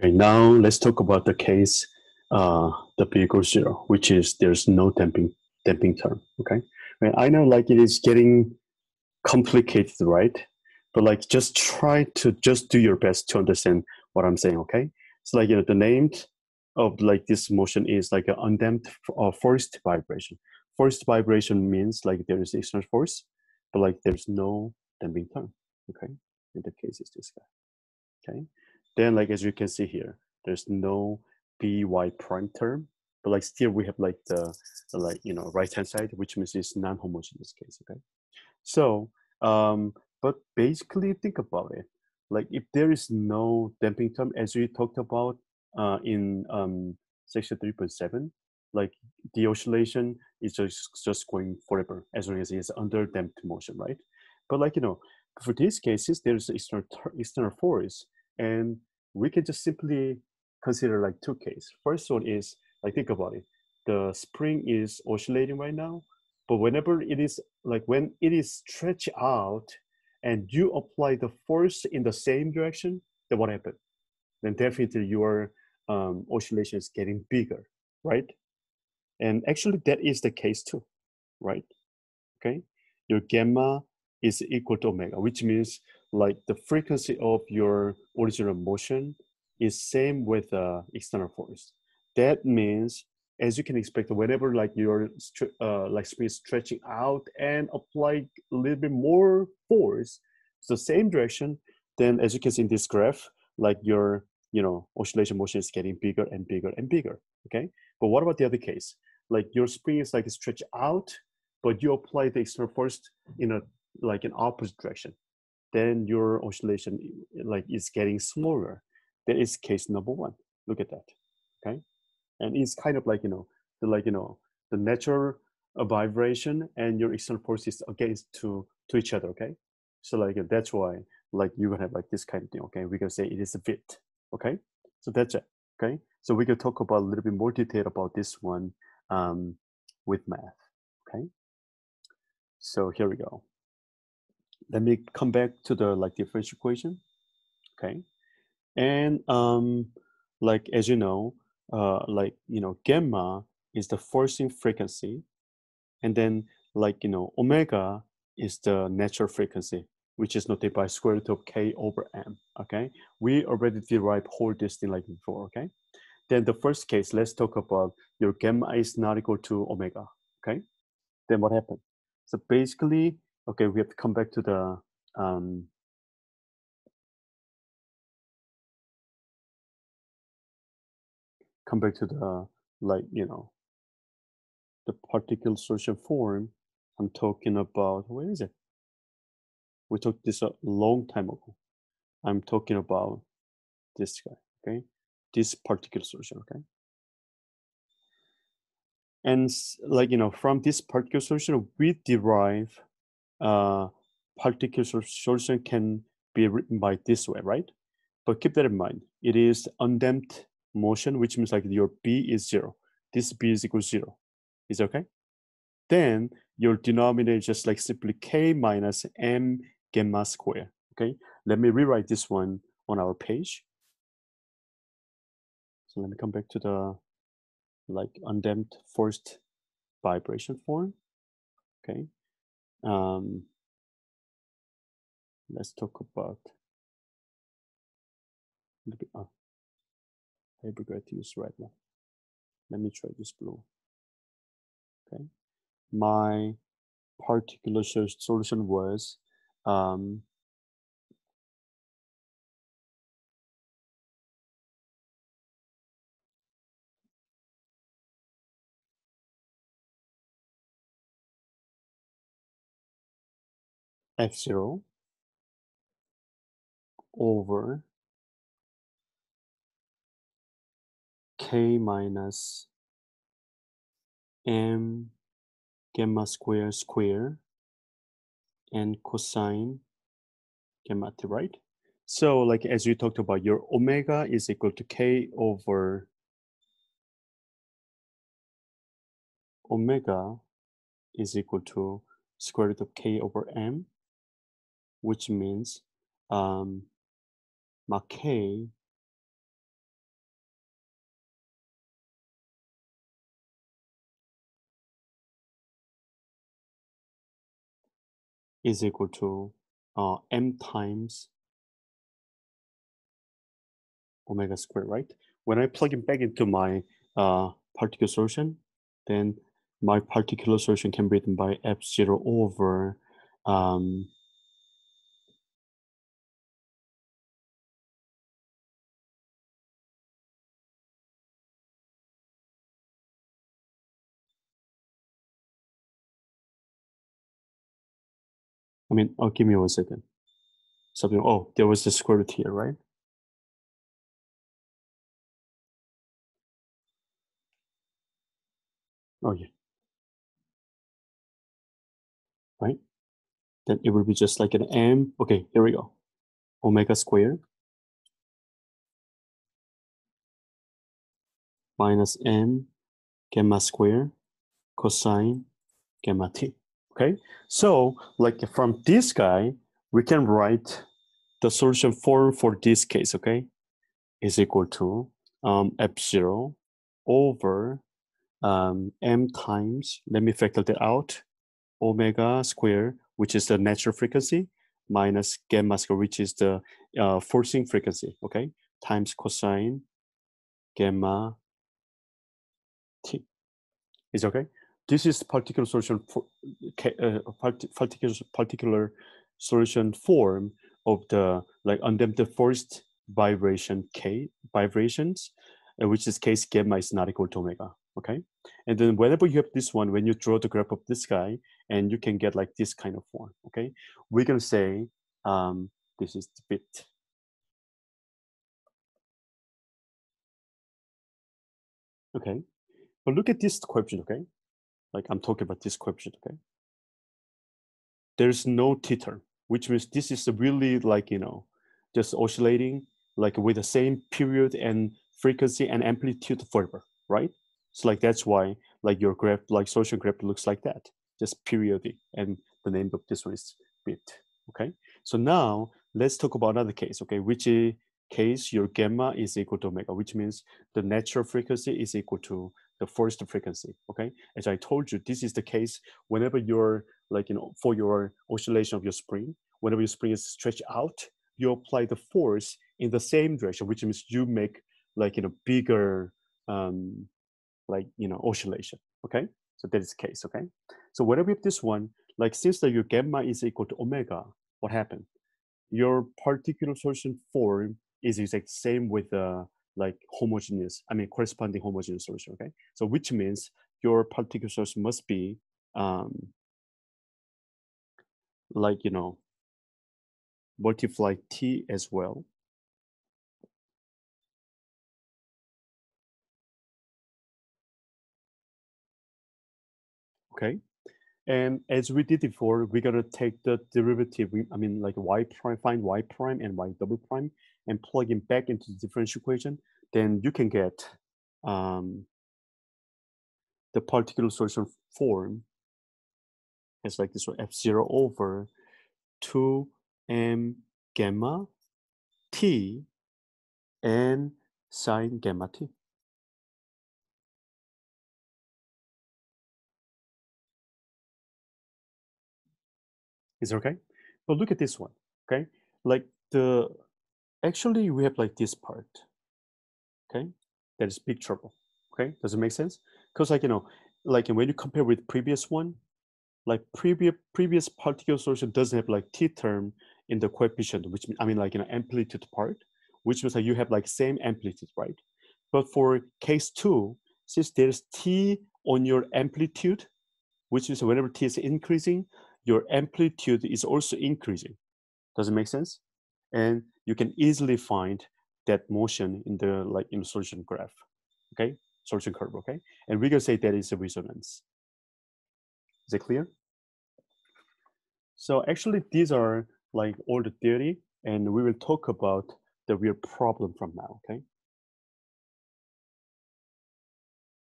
Okay, now let's talk about the case uh, W equals zero, which is there's no damping damping term. Okay, I know like it is getting complicated, right? But like just try to just do your best to understand what I'm saying. Okay, so like you know the name of like this motion is like an undamped uh, forced vibration. Forced vibration means like there is external force, but like there's no damping term. Okay, in the case is this guy. Okay, then like as you can see here, there's no by prime term, but like still we have like the, like you know right hand side, which means it's non-homogeneous case. Okay, so um, but basically think about it. Like if there is no damping term, as we talked about uh, in um, section 3.7, like the oscillation is just just going forever as long as it's under damped motion, right? But like you know, for these cases, there's external external force, and we can just simply consider like two cases. First one is like think about it. The spring is oscillating right now, but whenever it is like when it is stretched out and you apply the force in the same direction, then what happens? Then definitely your um, oscillation is getting bigger, right? And actually that is the case too, right? Okay, your gamma is equal to omega, which means like the frequency of your original motion is same with uh, external force. That means, as you can expect, whenever like your uh, like spring is stretching out and apply a little bit more force, the same direction, then as you can see in this graph, like your you know oscillation motion is getting bigger and bigger and bigger. Okay, but what about the other case? Like your spring is like stretched out, but you apply the external force in a like an opposite direction, then your oscillation eh, like is getting smaller that is case number one. Look at that, okay? And it's kind of like, you know, the like, you know, the natural uh, vibration and your external forces against to, to each other, okay? So like, uh, that's why like you have like this kind of thing, okay? We can say it is a beat, okay? So that's it, okay? So we can talk about a little bit more detail about this one um, with math, okay? So here we go. Let me come back to the like differential equation, okay? And um, like as you know, uh, like you know, gamma is the forcing frequency, and then like you know, omega is the natural frequency, which is noted by square root of k over m. Okay, we already derived whole this thing like before. Okay, then the first case, let's talk about your gamma is not equal to omega. Okay, then what happened? So basically, okay, we have to come back to the um, come back to the like you know the particular solution form i'm talking about where is it? We talked this a long time ago. I'm talking about this guy okay? This particular solution okay? And like you know from this particular solution we derive uh particular solution can be written by this way right but keep that in mind it is undamped motion, which means like your b is zero. This b is equal to zero. Is okay? Then your denominator is just like simply k minus m gamma square. Okay, let me rewrite this one on our page. So let me come back to the like undamped forced vibration form. Okay. Um, let's talk about oh, I regret to use red one. Let me try this blue. Okay. My particular solution was um, F0 over k minus m gamma square square and cosine gamma t, right? So like as we talked about, your omega is equal to k over omega is equal to square root of k over m, which means um, is equal to uh, m times omega squared, right? When I plug it back into my uh, particular solution, then my particular solution can be written by f0 over um, I mean, oh, give me one second. Something, oh, there was the square root here, right? Oh, yeah. Right? Then it will be just like an m. Okay, here we go. Omega squared minus m gamma square cosine gamma t. Okay, so like from this guy, we can write the solution form for this case, okay, is equal to um, f0 over um, m times, let me factor that out, omega square, which is the natural frequency, minus gamma square, which is the uh, forcing frequency, okay, times cosine gamma t. Is okay? This is particular solution for uh, particular particular solution form of the like undamped forced vibration k vibrations, uh, which is case gamma is not equal to omega okay? And then whenever you have this one, when you draw the graph of this guy, and you can get like this kind of form, okay? We're gonna say um, this is the beat. Okay, but look at this coefficient, okay? Like I'm talking about this okay? There's no t term, which means this is really like, you know, just oscillating like with the same period and frequency and amplitude forever, right? So like that's why like your graph, like social graph looks like that, just periodic. And the name of this one is beat. Okay. So now let's talk about another case. Okay, which case your gamma is equal to omega, which means the natural frequency is equal to the forced frequency. Okay. As I told you, this is the case whenever you're like you know for your oscillation of your spring, whenever your spring is stretched out, you apply the force in the same direction, which means you make like you know bigger um, like you know oscillation okay so that is the case okay so whatever have this one like since that your gamma is equal to omega what happened your particular solution form is exact same with the like homogeneous i mean corresponding homogeneous solution okay so which means your particular solution must be um like you know multiply t as well okay? And as we did before, we're gonna take the derivative, I mean like y prime, find y prime and y double prime and plug it back into the differential equation, then you can get um, the particular solution form as like this one, f0 over 2m gamma t and sine gamma t. Is it okay? But look at this one, okay? Like the, actually we have like this part, okay? That is big trouble, okay? Does it make sense? Because like, you know, like when you compare with previous one, like previous previous particular solution doesn't have like t term in the coefficient, which I mean like you know amplitude part, which means that you have like same amplitude, right? But for case two, since there's t on your amplitude, which is whenever t is increasing, your amplitude is also increasing. Does it make sense? And you can easily find that motion in the like in solution graph, okay? Solution curve, okay? And we can say that is a resonance. Is it clear? So actually these are like all the theory and we will talk about the real problem from now, okay?